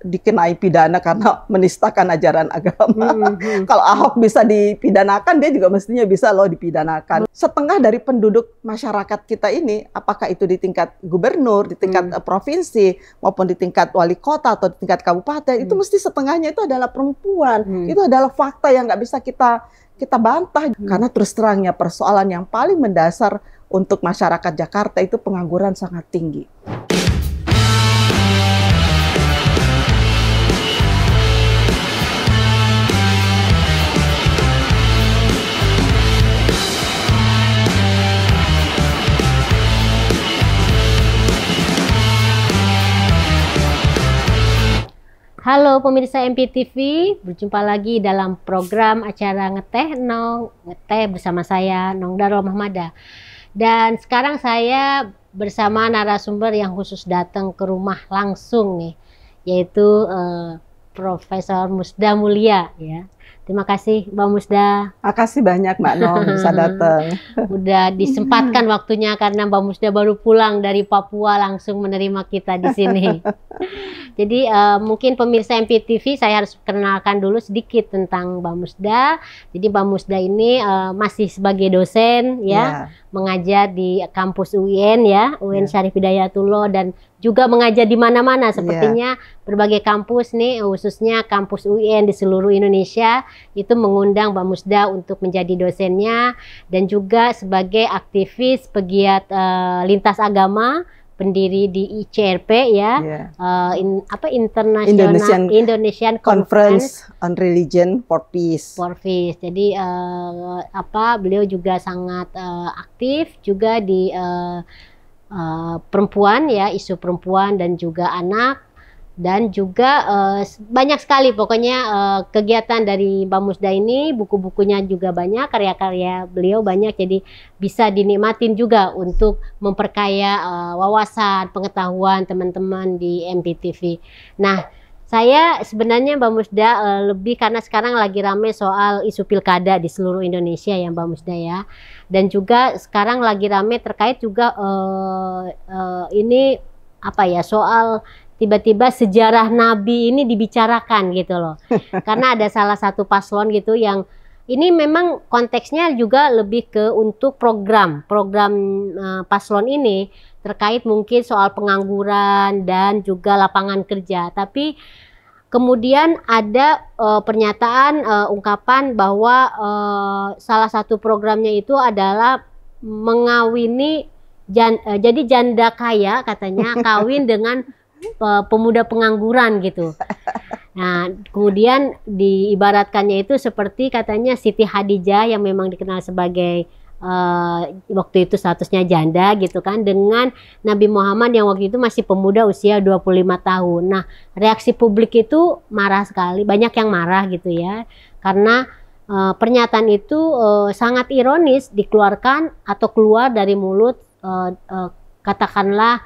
dikenai pidana karena menistakan ajaran agama. Hmm, hmm. Kalau Ahok bisa dipidanakan, dia juga mestinya bisa loh dipidanakan. Setengah dari penduduk masyarakat kita ini, apakah itu di tingkat gubernur, di tingkat hmm. provinsi, maupun di tingkat wali kota atau di tingkat kabupaten, hmm. itu mesti setengahnya itu adalah perempuan. Hmm. Itu adalah fakta yang nggak bisa kita kita bantah hmm. karena terus terangnya persoalan yang paling mendasar untuk masyarakat Jakarta itu pengangguran sangat tinggi. Pemirsa MPTV, berjumpa lagi dalam program acara Ngeteh Nong Ngeteh bersama saya Nong Darul Mahmada. Dan sekarang saya bersama narasumber yang khusus datang ke rumah langsung nih, yaitu uh, Profesor Musda Mulia ya. Terima kasih Mbak Musda. Makasih banyak Mbak Nong bisa datang. Udah disempatkan waktunya karena Mbak Musda baru pulang dari Papua langsung menerima kita di sini. Jadi uh, mungkin pemirsa MPTV saya harus kenalkan dulu sedikit tentang Mbak Musda. Jadi Mbak Musda ini uh, masih sebagai dosen ya, yeah. mengajar di kampus UIN ya, UIN yeah. Syarif Hidayatullah dan juga mengajar di mana-mana iya. sepertinya yeah. berbagai kampus nih khususnya kampus UIN di seluruh Indonesia itu mengundang Mbak Musda untuk menjadi dosennya dan juga sebagai aktivis pegiat uh, lintas agama pendiri di ICRP ya yeah. Iya. uh, in, apa internasional Indonesian, Indonesian Conference, Conference on Religion for Peace for Peace jadi uh, apa beliau juga sangat uh, aktif juga di uh, uh, perempuan ya isu perempuan dan juga anak dan juga uh, banyak sekali pokoknya uh, kegiatan dari Mbak Musda ini buku-bukunya juga banyak karya-karya beliau banyak jadi bisa dinikmatin juga untuk memperkaya uh, wawasan pengetahuan teman-teman di MPTV. Nah saya sebenarnya Mbak Musda uh, lebih karena sekarang lagi rame soal isu pilkada di seluruh Indonesia ya Mbak Musda ya. Dan juga sekarang lagi rame terkait juga uh, uh, ini apa ya soal tiba-tiba sejarah Nabi ini dibicarakan gitu loh. Karena ada salah satu paslon gitu yang ini memang konteksnya juga lebih ke untuk program program uh, paslon ini terkait mungkin soal pengangguran dan juga lapangan kerja tapi Kemudian ada uh, pernyataan uh, ungkapan bahwa uh, salah satu programnya itu adalah mengawini jan, uh, jadi janda kaya katanya kawin dengan uh, pemuda pengangguran gitu. Nah, kemudian diibaratkannya itu seperti katanya Siti Hadijah yang memang dikenal sebagai uh, waktu itu statusnya janda gitu kan dengan Nabi Muhammad yang waktu itu masih pemuda usia 25 tahun. Nah, reaksi publik itu marah sekali, banyak yang marah gitu ya. Karena uh, pernyataan itu uh, sangat ironis dikeluarkan atau keluar dari mulut uh, uh, katakanlah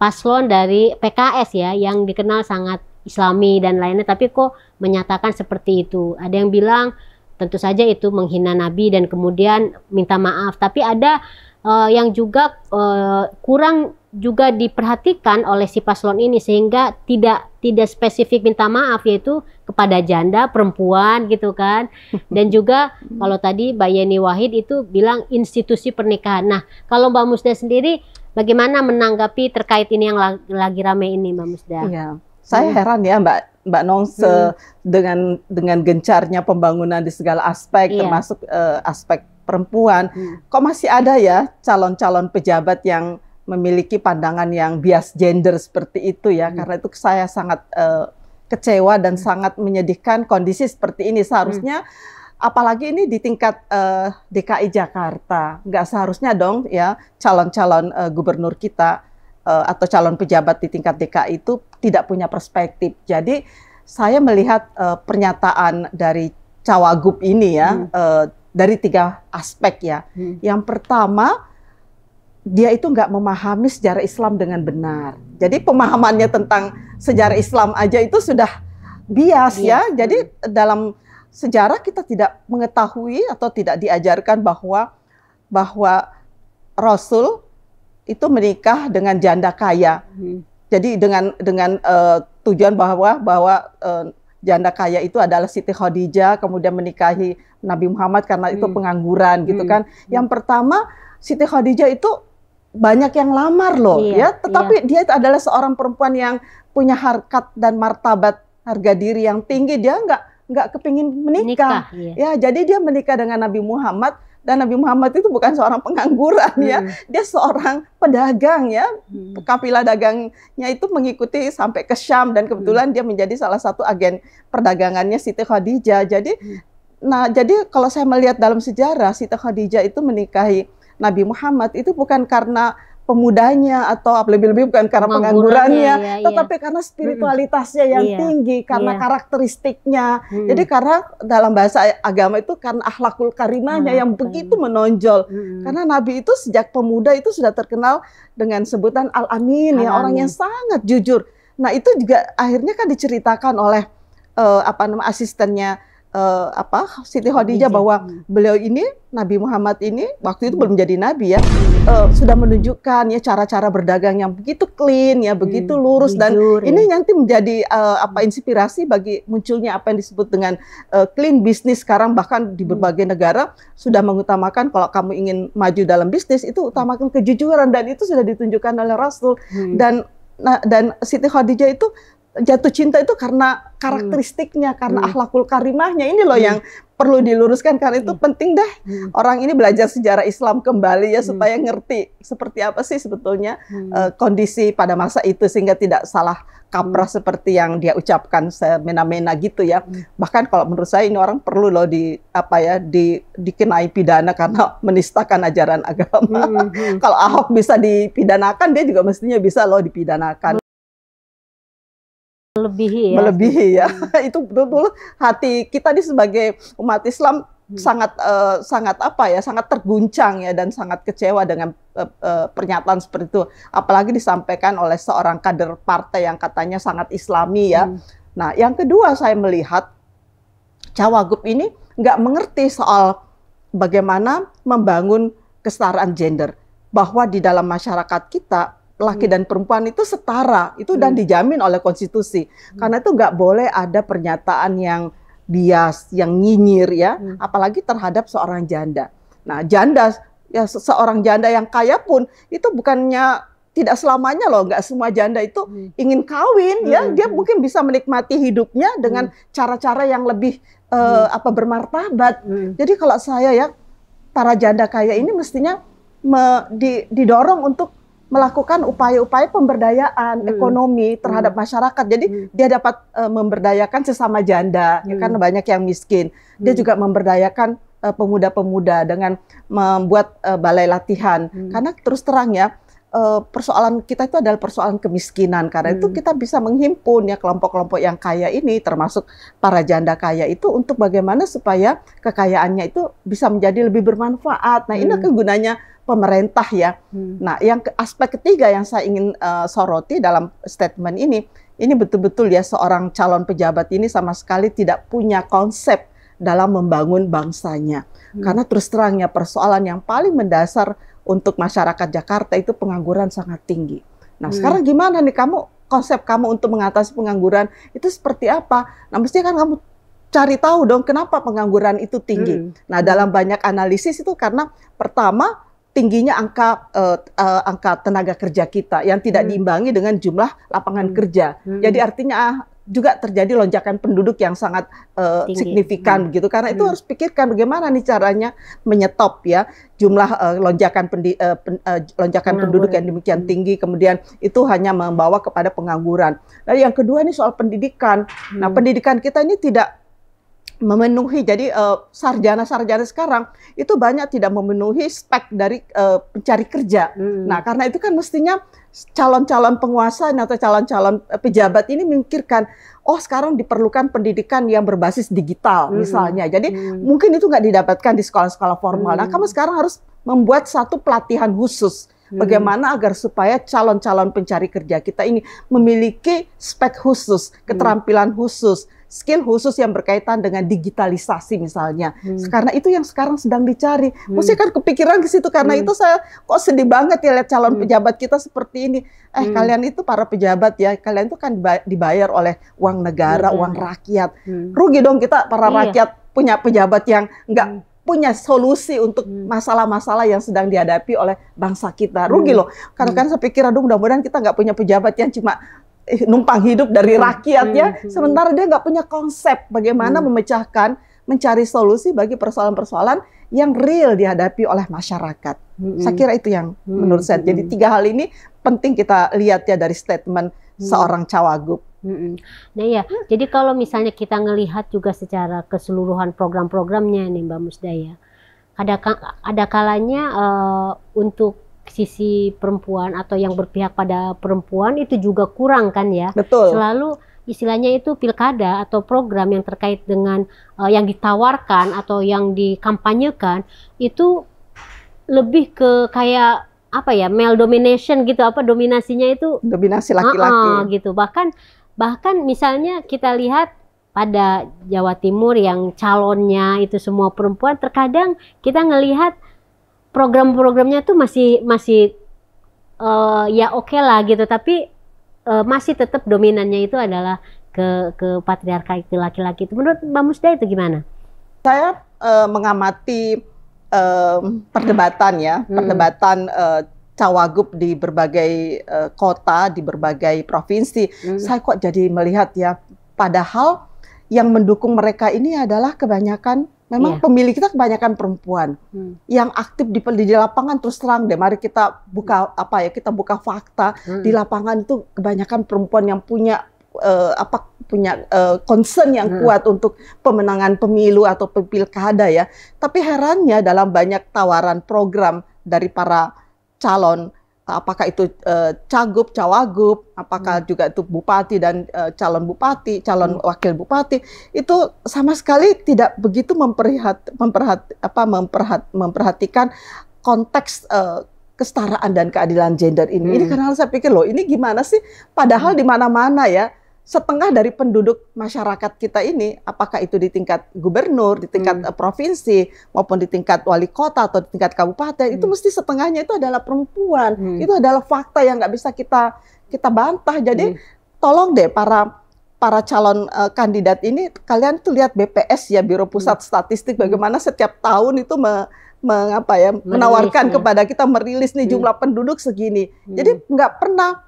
paslon dari PKS ya yang dikenal sangat islami dan lainnya tapi kok menyatakan seperti itu. Ada yang bilang tentu saja itu menghina Nabi dan kemudian minta maaf. Tapi ada uh, yang juga uh, kurang juga diperhatikan oleh si paslon ini sehingga tidak tidak spesifik minta maaf yaitu kepada janda perempuan gitu kan dan juga kalau tadi Mbak Yeni Wahid itu bilang institusi pernikahan. Nah kalau Mbak Musda sendiri bagaimana menanggapi terkait ini yang lagi, lagi rame ini Mbak Musda? Iya, saya hmm. heran ya Mbak Mbak Nong se hmm. dengan dengan gencarnya pembangunan di segala aspek yeah. termasuk uh, aspek perempuan. Hmm. Kok masih ada ya calon-calon pejabat yang memiliki pandangan yang bias gender seperti itu ya? Hmm. Karena itu saya sangat uh, kecewa dan hmm. sangat menyedihkan kondisi seperti ini. Seharusnya hmm apalagi ini di tingkat uh, DKI Jakarta, nggak seharusnya dong ya calon-calon uh, gubernur kita atau calon pejabat di tingkat DKI itu tidak punya perspektif. Jadi saya melihat uh, pernyataan dari Cawagup ini ya hmm. uh, dari tiga aspek ya. Hmm. Yang pertama dia itu nggak memahami sejarah Islam dengan benar. Jadi pemahamannya tentang sejarah Islam aja itu sudah bias ya. ya. Jadi dalam sejarah kita tidak mengetahui atau tidak diajarkan bahwa bahwa Rasul itu menikah dengan janda kaya. Hmm. jadi dengan dengan uh, tujuan bahwa bahwa uh, janda kaya itu adalah Siti Khadijah kemudian menikahi Nabi Muhammad karena itu hmm. pengangguran gitu hmm. kan. Hmm. Yang pertama Siti Khadijah itu banyak yang lamar loh iya, ya, tetapi iya. dia itu adalah seorang perempuan yang punya harkat dan martabat harga diri yang tinggi. Dia nggak nggak kepingin menikah. menikah iya. Ya, jadi dia menikah dengan Nabi Muhammad dan Nabi Muhammad itu bukan seorang pengangguran ya. hmm. ya, dia seorang pedagang ya. Hmm. Kafilah dagangnya itu mengikuti sampai ke Syam dan kebetulan hmm. dia menjadi salah satu agen perdagangannya Siti Khadijah. Jadi hmm. nah jadi kalau saya melihat dalam sejarah Siti Khadijah itu menikahi Nabi Muhammad itu bukan karena pemudanya atau lebih-lebih bukan karena penganggurannya, ya, ya, tetapi karena spiritualitasnya yang iya, tinggi, karena iya. karakteristiknya. Hmm. Jadi karena dalam bahasa agama itu karena akhlakul karimahnya hmm. yang begitu menonjol. Hmm. Karena Nabi itu sejak pemuda itu sudah terkenal dengan sebutan al-amin, ya orang yang sangat jujur. Nah itu juga akhirnya kan diceritakan oleh uh, apa nama asistennya uh, apa Siti Khadijah bahwa hmm. beliau ini Nabi Muhammad ini waktu itu belum jadi nabi ya uh, sudah menunjukkan ya cara-cara berdagang yang begitu clean ya begitu hmm, lurus dan ya. ini nanti menjadi uh, apa inspirasi bagi munculnya apa yang disebut dengan uh, clean bisnis sekarang bahkan di hmm. berbagai negara sudah mengutamakan kalau kamu ingin maju dalam bisnis itu utamakan kejujuran dan itu sudah ditunjukkan oleh Rasul hmm. dan nah, dan Siti Khadijah itu jatuh cinta itu karena karakteristiknya, hmm. karena hmm. akhlakul karimahnya. Ini loh hmm. yang perlu diluruskan karena itu hmm. penting deh hmm. orang ini belajar sejarah Islam kembali ya hmm. supaya ngerti seperti apa sih sebetulnya hmm. uh, kondisi pada masa itu sehingga tidak salah kaprah hmm. seperti yang dia ucapkan semena-mena gitu ya. Hmm. Bahkan kalau menurut saya ini orang perlu loh di apa ya di dikenai pidana karena menistakan ajaran agama. Hmm. Hmm. kalau Ahok bisa dipidanakan dia juga mestinya bisa loh dipidanakan melebihi ya. Melebihi ya. Hmm. itu betul-betul hati kita di sebagai umat Islam hmm. sangat uh, sangat apa ya, sangat terguncang ya dan sangat kecewa dengan uh, uh, pernyataan seperti itu. Apalagi disampaikan oleh seorang kader partai yang katanya sangat Islami ya. Hmm. Nah, yang kedua saya melihat Cawagup ini nggak mengerti soal bagaimana membangun kesetaraan gender bahwa di dalam masyarakat kita laki hmm. dan perempuan itu setara itu dan hmm. dijamin oleh konstitusi hmm. karena itu nggak boleh ada pernyataan yang bias yang nyinyir ya hmm. apalagi terhadap seorang janda nah janda ya seorang janda yang kaya pun itu bukannya tidak selamanya loh nggak semua janda itu hmm. ingin kawin ya. hmm. ya dia mungkin bisa menikmati hidupnya dengan cara-cara hmm. yang lebih uh, apa bermartabat hmm. jadi kalau saya ya para janda kaya ini mestinya me, di, didorong untuk melakukan upaya-upaya pemberdayaan hmm. ekonomi terhadap hmm. masyarakat. Jadi hmm. dia dapat uh, memberdayakan sesama janda, hmm. ya kan banyak yang miskin. Dia hmm. juga memberdayakan uh, pemuda-pemuda dengan membuat uh, balai latihan. Hmm. Karena terus terang ya, uh, persoalan kita itu adalah persoalan kemiskinan. Karena hmm. itu kita bisa menghimpun ya kelompok-kelompok yang kaya ini, termasuk para janda kaya itu untuk bagaimana supaya kekayaannya itu bisa menjadi lebih bermanfaat. Nah, hmm. ini kan gunanya pemerintah ya. Hmm. Nah, yang ke, aspek ketiga yang saya ingin uh, soroti dalam statement ini, ini betul-betul ya seorang calon pejabat ini sama sekali tidak punya konsep dalam membangun bangsanya. Hmm. Karena terus terangnya persoalan yang paling mendasar untuk masyarakat Jakarta itu pengangguran sangat tinggi. Nah, hmm. sekarang gimana nih kamu konsep kamu untuk mengatasi pengangguran itu seperti apa? Nah, mestinya kan kamu cari tahu dong kenapa pengangguran itu tinggi. Hmm. Nah, dalam banyak analisis itu karena pertama tingginya angka uh, uh, angka tenaga kerja kita yang tidak hmm. diimbangi dengan jumlah lapangan hmm. kerja. Hmm. Jadi artinya ah, juga terjadi lonjakan penduduk yang sangat uh, signifikan hmm. gitu. Karena hmm. itu harus pikirkan bagaimana nih caranya menyetop ya jumlah uh, lonjakan pendi, uh, pen, uh, lonjakan penduduk yang demikian hmm. tinggi kemudian itu hanya membawa kepada pengangguran. Lalu yang kedua ini soal pendidikan. Nah, hmm. Nah, pendidikan kita ini tidak memenuhi jadi uh, sarjana-sarjana sekarang itu banyak tidak memenuhi spek dari uh, pencari kerja. Hmm. Nah, karena itu kan mestinya calon-calon penguasa atau calon-calon pejabat ini memikirkan, oh sekarang diperlukan pendidikan yang berbasis digital hmm. misalnya. Jadi hmm. mungkin itu nggak didapatkan di sekolah-sekolah formal. Nah, hmm. Nah, kamu sekarang harus membuat satu pelatihan khusus. Hmm. Bagaimana agar supaya calon-calon pencari kerja kita ini memiliki spek khusus, keterampilan khusus, skill khusus yang berkaitan dengan digitalisasi misalnya. Hmm. Karena itu yang sekarang sedang dicari. Hmm. Mesti kan kepikiran ke situ karena hmm. itu saya kok sedih banget ya lihat calon hmm. pejabat kita seperti ini. Eh hmm. kalian itu para pejabat ya, kalian itu kan dibayar oleh uang negara, hmm. uang rakyat. Hmm. Rugi dong kita para iya. rakyat punya pejabat yang enggak hmm punya solusi untuk hmm. masalah-masalah yang sedang dihadapi oleh bangsa kita. Rugi hmm. loh. Karena kan saya pikir, aduh mudah-mudahan kita nggak punya pejabat yang cuma numpang hidup dari rakyat ya. Sementara dia nggak punya konsep bagaimana memecahkan, mencari solusi bagi persoalan-persoalan yang real dihadapi oleh masyarakat. Saya kira itu yang menurut saya. Jadi tiga hal ini penting kita lihat ya dari statement seorang cawagup. Nah ya, jadi kalau misalnya kita ngelihat juga secara keseluruhan program-programnya nih Mbak Musdaya, ada ada kalanya uh, untuk sisi perempuan atau yang berpihak pada perempuan itu juga kurang kan ya. Betul. Selalu istilahnya itu pilkada atau program yang terkait dengan uh, yang ditawarkan atau yang dikampanyekan itu lebih ke kayak apa ya male domination gitu apa dominasinya itu dominasi laki-laki uh -uh, gitu bahkan Bahkan misalnya kita lihat pada Jawa Timur yang calonnya itu semua perempuan, terkadang kita ngelihat program-programnya tuh masih masih uh, ya oke okay lah gitu, tapi uh, masih tetap dominannya itu adalah ke ke patriarka itu laki-laki itu. Menurut Mbak Musda itu gimana? Saya uh, mengamati uh, perdebatan ya, hmm. perdebatan uh, cawagup di berbagai uh, kota, di berbagai provinsi. Hmm. Saya kok jadi melihat ya, padahal yang mendukung mereka ini adalah kebanyakan memang yeah. pemilih kita kebanyakan perempuan hmm. yang aktif di, di lapangan terus terang deh mari kita buka apa ya kita buka fakta hmm. di lapangan itu kebanyakan perempuan yang punya uh, apa punya uh, concern yang hmm. kuat untuk pemenangan pemilu atau pilkada ya tapi herannya dalam banyak tawaran program dari para calon apakah itu uh, cagup, cawagup, apakah hmm. juga itu bupati dan uh, calon bupati, calon hmm. wakil bupati itu sama sekali tidak begitu memperhat, memperhat, apa, memperhat, memperhatikan konteks uh, kesetaraan dan keadilan gender ini. Hmm. Ini karena saya pikir loh, ini gimana sih? Padahal hmm. di mana-mana ya setengah dari penduduk masyarakat kita ini, apakah itu di tingkat gubernur, di tingkat hmm. provinsi, maupun di tingkat wali kota atau di tingkat kabupaten, hmm. itu mesti setengahnya itu adalah perempuan. Hmm. Itu adalah fakta yang nggak bisa kita kita bantah. Jadi hmm. tolong deh para para calon uh, kandidat ini, kalian tuh lihat BPS ya Biro Pusat hmm. Statistik, bagaimana setiap tahun itu me, mengapa ya menawarkan ya. kepada kita merilis nih hmm. jumlah penduduk segini. Hmm. Jadi nggak pernah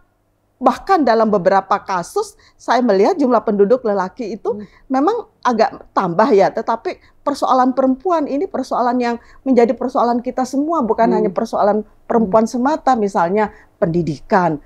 bahkan dalam beberapa kasus saya melihat jumlah penduduk lelaki itu hmm. memang agak tambah ya, tetapi persoalan perempuan ini persoalan yang menjadi persoalan kita semua bukan hmm. hanya persoalan perempuan hmm. semata, misalnya pendidikan,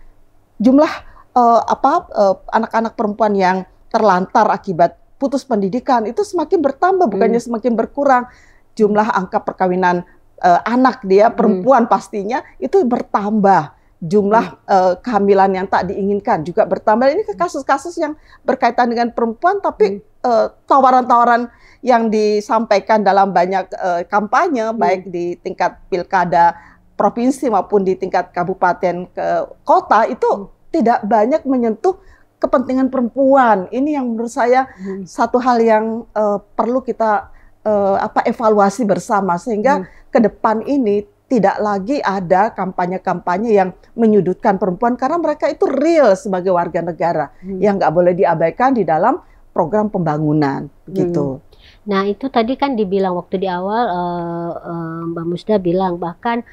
jumlah uh, apa eh, anak-anak perempuan yang terlantar akibat putus pendidikan itu semakin bertambah bukannya hmm. semakin berkurang, jumlah angka perkawinan uh, anak dia hmm. perempuan hmm. pastinya itu bertambah jumlah uh, kehamilan yang tak diinginkan juga bertambah. Ini kasus-kasus yang berkaitan dengan perempuan, tapi hmm. uh, tawaran-tawaran yang disampaikan dalam banyak uh, kampanye, hmm. baik di tingkat pilkada provinsi maupun di tingkat kabupaten ke kota itu hmm. tidak banyak menyentuh kepentingan perempuan. Ini yang menurut saya hmm. satu hal yang uh, perlu kita uh, apa evaluasi bersama sehingga hmm. ke depan ini tidak lagi ada kampanye-kampanye yang menyudutkan perempuan karena mereka itu real sebagai warga negara hmm. yang nggak boleh diabaikan di dalam program pembangunan gitu. Hmm. Nah itu tadi kan dibilang waktu di awal uh, uh, Mbak Musda bilang bahkan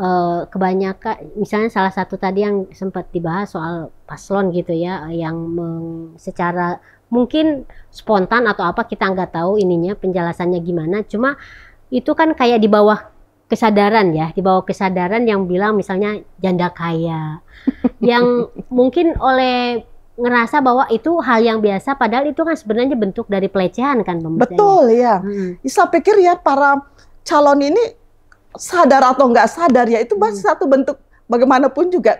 uh, kebanyakan misalnya salah satu tadi yang sempat dibahas soal paslon gitu ya yang meng, secara mungkin spontan atau apa kita nggak tahu ininya penjelasannya gimana cuma itu kan kayak di bawah kesadaran ya, di bawah kesadaran yang bilang misalnya janda kaya. yang mungkin oleh ngerasa bahwa itu hal yang biasa padahal itu kan sebenarnya bentuk dari pelecehan kan Betul ya. Hmm. Saya pikir ya para calon ini sadar atau nggak sadar ya itu hmm. satu bentuk bagaimanapun juga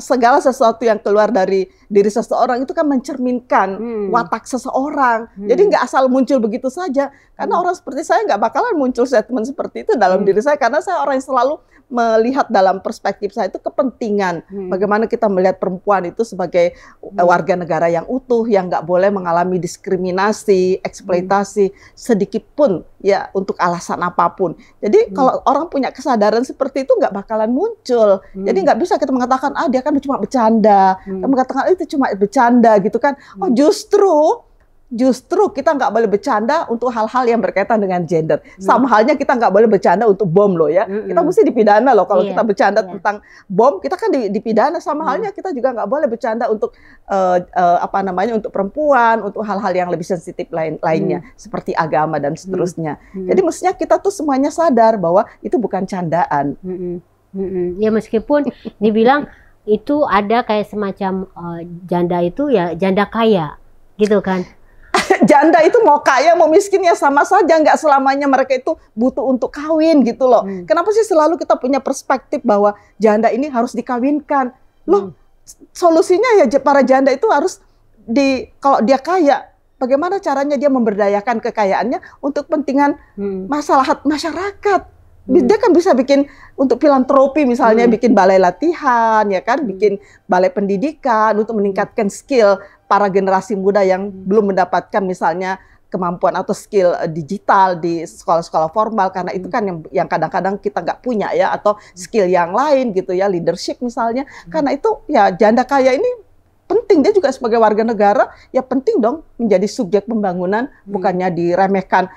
segala sesuatu yang keluar dari diri seseorang itu kan mencerminkan hmm. watak seseorang. Hmm. Jadi nggak asal muncul begitu saja. Karena hmm. orang seperti saya nggak bakalan muncul statement seperti itu dalam hmm. diri saya karena saya orang yang selalu melihat dalam perspektif saya itu kepentingan hmm. bagaimana kita melihat perempuan itu sebagai hmm. warga negara yang utuh yang nggak boleh mengalami diskriminasi, eksploitasi hmm. sedikit pun ya untuk alasan apa pun. Jadi hmm. kalau orang punya kesadaran seperti itu nggak bakalan muncul. Hmm. Jadi nggak bisa kita mengatakan ah dia kan cuma bercanda, hmm. kita mengatakan ah, itu cuma bercanda gitu kan. Oh hmm. justru justru kita nggak boleh bercanda untuk hal-hal yang berkaitan dengan gender. Hmm. Sama halnya kita nggak boleh bercanda untuk bom loh ya. Hmm. Kita mesti dipidana loh kalau yeah. kita bercanda yeah. tentang bom, kita kan dipidana. Sama hmm. halnya kita juga nggak boleh bercanda untuk uh, uh, apa namanya untuk perempuan, untuk hal-hal yang lebih sensitif lain lainnya hmm. seperti agama dan seterusnya. Hmm. Jadi mestinya kita tuh semuanya sadar bahwa itu bukan candaan. Hmm. Hmm. Ya meskipun dibilang itu ada kayak semacam uh, janda itu ya janda kaya gitu kan janda itu mau kaya mau miskin ya sama saja nggak selamanya mereka itu butuh untuk kawin gitu loh. Hmm. Kenapa sih selalu kita punya perspektif bahwa janda ini harus dikawinkan? Loh, hmm. solusinya ya para janda itu harus di kalau dia kaya bagaimana caranya dia memberdayakan kekayaannya untuk kepentingan hmm. masalah masyarakat. Hmm. Dia kan bisa bikin untuk filantropi misalnya hmm. bikin balai latihan ya kan, hmm. bikin balai pendidikan untuk meningkatkan skill para generasi muda yang hmm. belum mendapatkan misalnya kemampuan atau skill eh, digital di sekolah-sekolah formal karena itu hmm. kan yang yang kadang-kadang kita nggak punya ya atau hmm. skill yang lain gitu ya leadership misalnya karena itu ya janda kaya ini penting dia juga sebagai warga negara ya penting dong menjadi subjek pembangunan bukannya diremehkan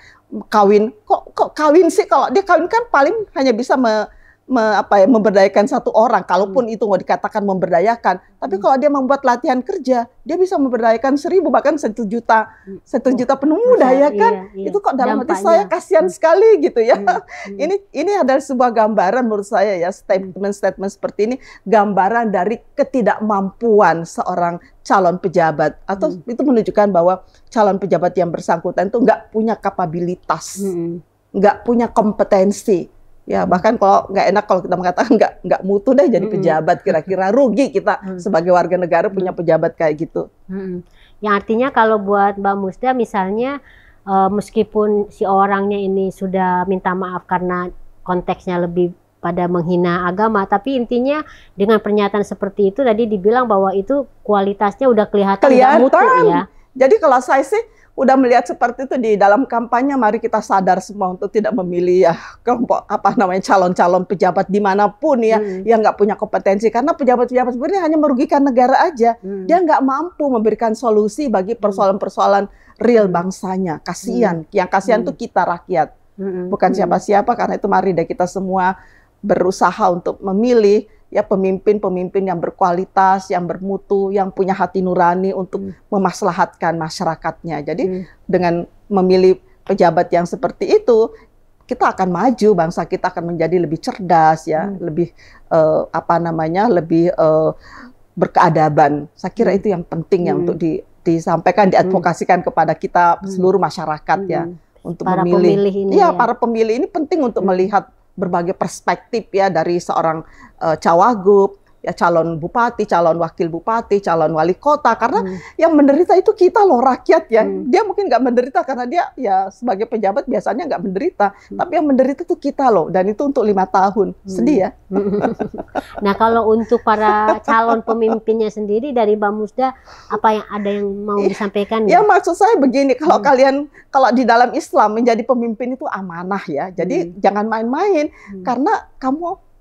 kawin kok kok kawin sih kalau dia kawin kan paling hanya bisa me, me, apa ya memberdayakan satu orang kalaupun hmm. itu mau dikatakan memberdayakan tapi hmm. kalau dia membuat latihan kerja dia bisa memberdayakan seribu bahkan satu juta hmm. satu juta pemuda ya kan iya, iya. itu kok dalam Dampaknya. hati saya kasihan hmm. sekali gitu ya hmm. Hmm. ini ini adalah sebuah gambaran menurut saya ya statement-statement seperti ini gambaran dari ketidakmampuan seorang calon pejabat atau hmm. itu menunjukkan bahwa calon pejabat yang bersangkutan itu nggak punya kapabilitas hmm. nggak punya kompetensi Ya bahkan kalau nggak enak kalau kita mengatakan nggak nggak mutu deh jadi pejabat kira-kira rugi kita sebagai warga negara punya pejabat kayak gitu. Hmm. Yang artinya kalau buat Mbak Musda misalnya uh, meskipun si orangnya ini sudah minta maaf karena konteksnya lebih pada menghina agama, tapi intinya dengan pernyataan seperti itu tadi dibilang bahwa itu kualitasnya udah kelihatan, kelihatan. mutu ya. Jadi kalau saya sih udah melihat seperti itu di dalam kampanye mari kita sadar semua untuk tidak memilih ya kelompok apa namanya calon-calon pejabat di mana pun ya hmm. yang nggak punya kompetensi karena pejabat-pejabat sebenarnya hanya merugikan negara aja hmm. dia nggak mampu memberikan solusi bagi hmm. persoalan-persoalan real hmm. bangsanya kasihan hmm. yang kasihan hmm. tuh kita rakyat hmm. bukan siapa-siapa karena itu mari deh kita semua berusaha untuk memilih ya pemimpin-pemimpin yang berkualitas, yang bermutu, yang punya hati nurani untuk hmm. memaslahatkan masyarakatnya. Jadi hmm. dengan memilih pejabat yang seperti itu, kita akan maju, bangsa kita akan menjadi lebih cerdas ya, hmm. lebih uh, apa namanya, lebih uh, berkeadaban. Saya kira hmm. itu yang penting ya hmm. untuk di, disampaikan, diadvokasikan hmm. kepada kita hmm. seluruh masyarakat ya, hmm. ya untuk para memilih. Pemilih ini ya, ya, para pemilih ini penting untuk hmm. melihat berbagai perspektif ya dari seorang uh, cawagup ya calon bupati, calon wakil bupati, calon wali kota karena hmm. yang menderita itu kita loh rakyat ya. Hmm. Dia mungkin nggak menderita karena dia ya sebagai pejabat biasanya nggak menderita, hmm. tapi yang menderita itu kita loh dan itu untuk lima tahun. Hmm. Sedih ya. nah kalau untuk para calon pemimpinnya sendiri dari Mbak Musda apa yang ada yang mau iya. disampaikan? Ya, ya maksud saya begini kalau hmm. kalian kalau di dalam Islam menjadi pemimpin itu amanah ya. Jadi hmm. jangan main-main hmm. karena kamu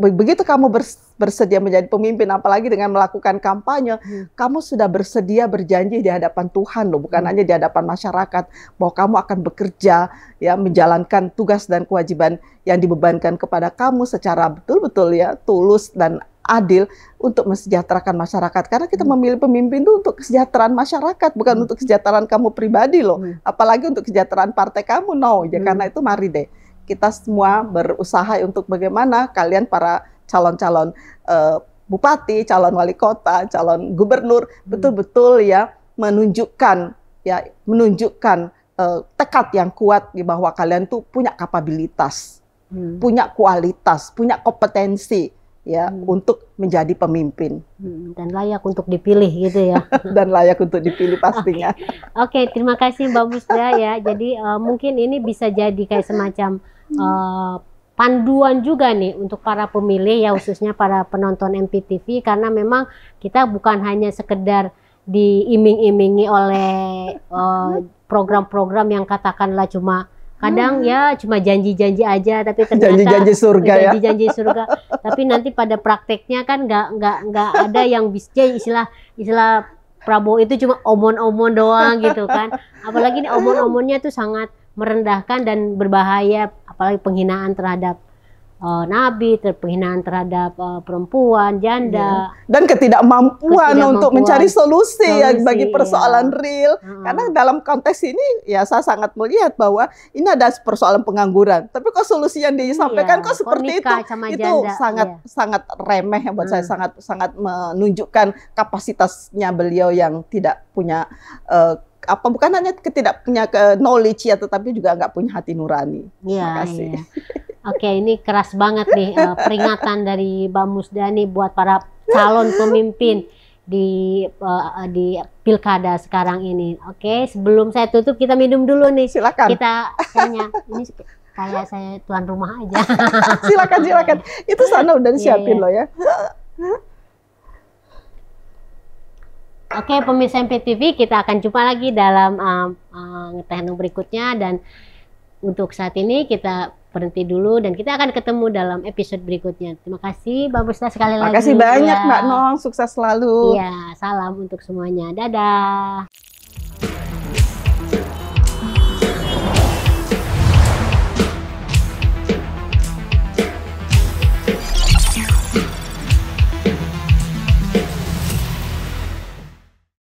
begitu kamu bersedia menjadi pemimpin, apalagi dengan melakukan kampanye, hmm. kamu sudah bersedia berjanji di hadapan Tuhan loh, bukan hmm. hanya di hadapan masyarakat, bahwa kamu akan bekerja, ya menjalankan tugas dan kewajiban yang dibebankan kepada kamu secara betul-betul ya tulus dan adil untuk mensejahterakan masyarakat. Karena kita hmm. memilih pemimpin itu untuk kesejahteraan masyarakat, bukan hmm. untuk kesejahteraan kamu pribadi loh, hmm. apalagi untuk kesejahteraan partai kamu, no. Ya hmm. karena itu mari deh kita semua berusaha untuk bagaimana kalian para calon-calon uh, bupati, calon wali kota, calon gubernur hmm. betul-betul ya menunjukkan ya menunjukkan uh, tekad yang kuat di bahwa kalian tuh punya kapabilitas, hmm. punya kualitas, punya kompetensi ya hmm. untuk menjadi pemimpin hmm, dan layak untuk dipilih gitu ya dan layak untuk dipilih pastinya. Oke, okay. okay, terima kasih Mbak Busda ya. Jadi uh, mungkin ini bisa jadi kayak semacam uh, panduan juga nih untuk para pemilih ya khususnya para penonton MPTV karena memang kita bukan hanya sekedar diiming-imingi oleh uh, program-program yang katakanlah cuma kadang hmm. ya cuma janji-janji aja tapi ternyata janji-janji surga ya. Janji-janji surga. Tapi nanti pada prakteknya kan nggak nggak nggak ada yang bisa istilah istilah Prabowo itu cuma omon-omon doang gitu kan. Apalagi ini omon-omonnya tuh sangat merendahkan dan berbahaya apalagi penghinaan terhadap uh, nabi, penghinaan terhadap uh, perempuan, janda, ya. dan ketidakmampuan, ketidakmampuan untuk mencari solusi, solusi ya bagi persoalan ya. real. Uh-huh. Karena dalam konteks ini ya saya sangat melihat bahwa ini ada persoalan pengangguran, tapi kok solusi yang disampaikan iya. kok seperti kok itu, itu janda. sangat iya. sangat remeh ya buat uh. saya sangat sangat menunjukkan kapasitasnya beliau yang tidak punya uh, apa bukan hanya ketidak punya ke knowledge ya tetapi juga nggak punya hati nurani. Iya. Terima kasih. Iya. Oke, ini keras banget nih uh, peringatan dari Mbak Musdani buat para calon pemimpin di uh, di pilkada sekarang ini. Oke, sebelum saya tutup kita minum dulu nih. Silakan. Kita kayaknya ini kayak saya tuan rumah aja. silakan, silakan. Itu sana udah iya, disiapin yeah, yeah. loh ya. Oke, pemirsa MPTV, kita akan jumpa lagi dalam um, uh, berikutnya dan untuk saat ini kita berhenti dulu dan kita akan ketemu dalam episode berikutnya. Terima kasih Mbak Busta sekali Terima lagi. Terima kasih banyak ya. Mbak Nong, sukses selalu. Iya, salam untuk semuanya. Dadah.